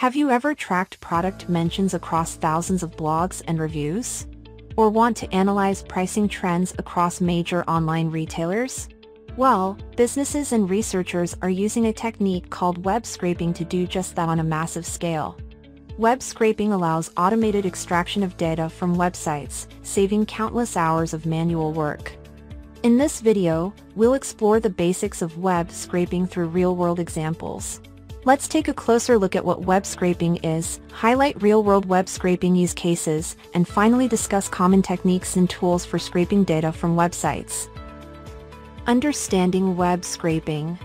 Have you ever tracked product mentions across thousands of blogs and reviews? Or want to analyze pricing trends across major online retailers? Well, businesses and researchers are using a technique called web scraping to do just that on a massive scale. Web scraping allows automated extraction of data from websites, saving countless hours of manual work. In this video, we'll explore the basics of web scraping through real-world examples. Let's take a closer look at what web scraping is, highlight real-world web scraping use cases, and finally discuss common techniques and tools for scraping data from websites. Understanding web scraping.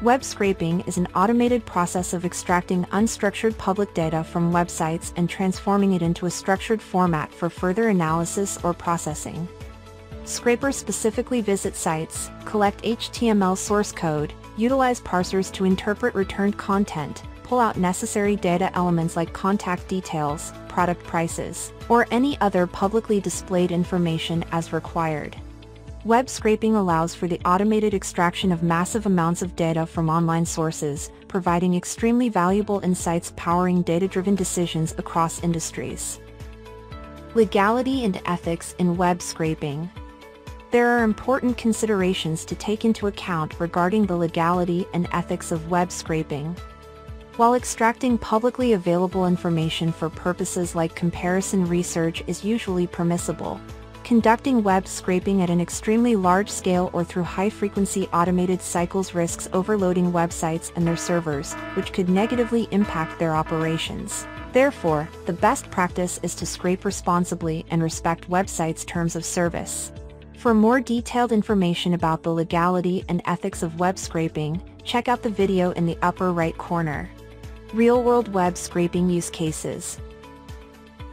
Web scraping is an automated process of extracting unstructured public data from websites and transforming it into a structured format for further analysis or processing. Scrapers specifically visit sites, collect HTML source code, utilize parsers to interpret returned content, pull out necessary data elements like contact details, product prices, or any other publicly displayed information as required. Web scraping allows for the automated extraction of massive amounts of data from online sources, providing extremely valuable insights powering data-driven decisions across industries. Legality and ethics in web scraping. There are important considerations to take into account regarding the legality and ethics of web scraping. While extracting publicly available information for purposes like comparison research is usually permissible, Conducting web scraping at an extremely large scale or through high-frequency automated cycles risks overloading websites and their servers, which could negatively impact their operations. Therefore, the best practice is to scrape responsibly and respect websites' terms of service. For more detailed information about the legality and ethics of web scraping, check out the video in the upper right corner. Real-world web scraping use cases.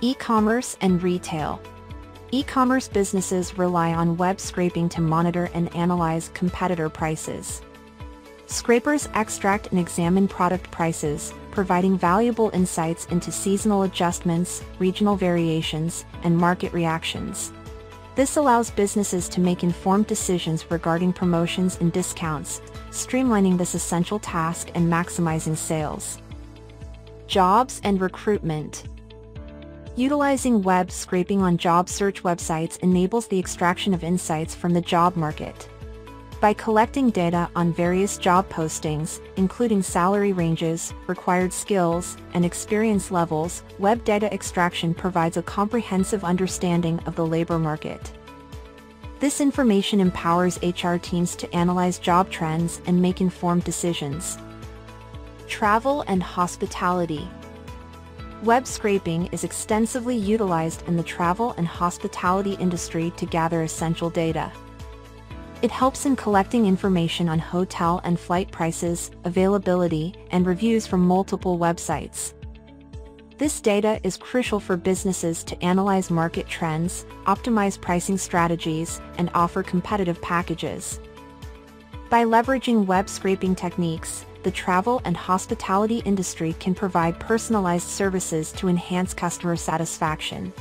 E-commerce and retail. E-commerce businesses rely on web scraping to monitor and analyze competitor prices. Scrapers extract and examine product prices, providing valuable insights into seasonal adjustments, regional variations, and market reactions. This allows businesses to make informed decisions regarding promotions and discounts, streamlining this essential task and maximizing sales. Jobs and recruitment. Utilizing web scraping on job search websites enables the extraction of insights from the job market. By collecting data on various job postings, including salary ranges, required skills, and experience levels, web data extraction provides a comprehensive understanding of the labor market. This information empowers HR teams to analyze job trends and make informed decisions. Travel and hospitality. Web scraping is extensively utilized in the travel and hospitality industry to gather essential data. It helps in collecting information on hotel and flight prices, availability, and reviews from multiple websites. This data is crucial for businesses to analyze market trends, optimize pricing strategies, and offer competitive packages. By leveraging web scraping techniques, the travel and hospitality industry can provide personalized services to enhance customer satisfaction.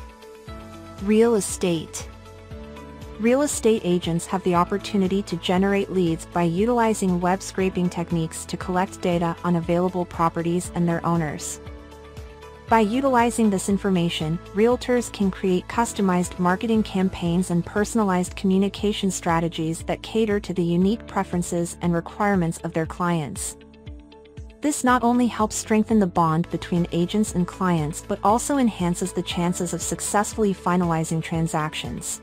Real estate. Real estate agents have the opportunity to generate leads by utilizing web scraping techniques to collect data on available properties and their owners. By utilizing this information, realtors can create customized marketing campaigns and personalized communication strategies that cater to the unique preferences and requirements of their clients. This not only helps strengthen the bond between agents and clients but also enhances the chances of successfully finalizing transactions.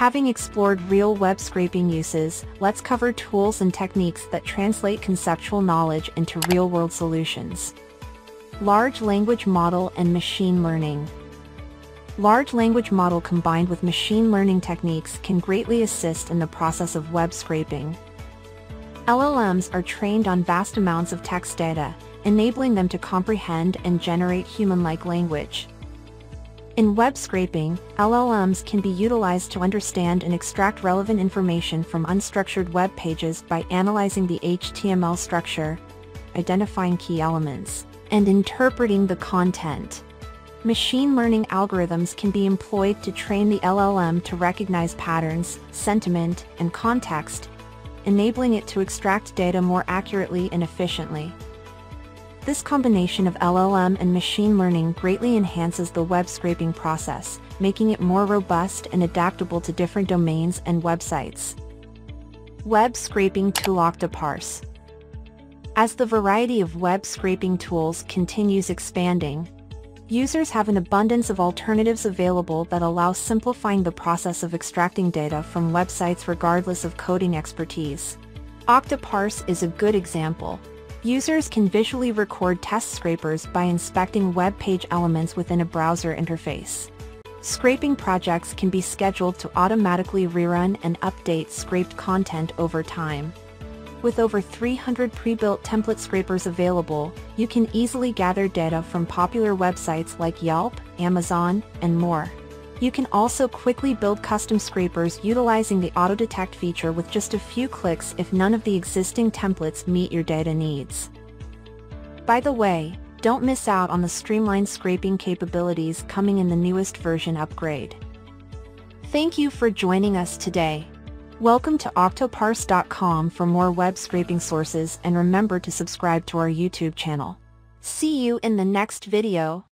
Having explored real web scraping uses, let's cover tools and techniques that translate conceptual knowledge into real-world solutions. Large Language Model and Machine Learning Large language model combined with machine learning techniques can greatly assist in the process of web scraping, LLMs are trained on vast amounts of text data, enabling them to comprehend and generate human-like language. In web scraping, LLMs can be utilized to understand and extract relevant information from unstructured web pages by analyzing the HTML structure, identifying key elements, and interpreting the content. Machine learning algorithms can be employed to train the LLM to recognize patterns, sentiment, and context, enabling it to extract data more accurately and efficiently. This combination of LLM and machine learning greatly enhances the web scraping process, making it more robust and adaptable to different domains and websites. Web Scraping Tool Octoparse As the variety of web scraping tools continues expanding, users have an abundance of alternatives available that allow simplifying the process of extracting data from websites regardless of coding expertise. Octoparse is a good example. Users can visually record test scrapers by inspecting web page elements within a browser interface. Scraping projects can be scheduled to automatically rerun and update scraped content over time. With over 300 pre-built template scrapers available, you can easily gather data from popular websites like Yelp, Amazon, and more. You can also quickly build custom scrapers utilizing the auto-detect feature with just a few clicks if none of the existing templates meet your data needs. By the way, don't miss out on the streamlined scraping capabilities coming in the newest version upgrade. Thank you for joining us today. Welcome to octoparse.com for more web scraping sources and remember to subscribe to our YouTube channel. See you in the next video.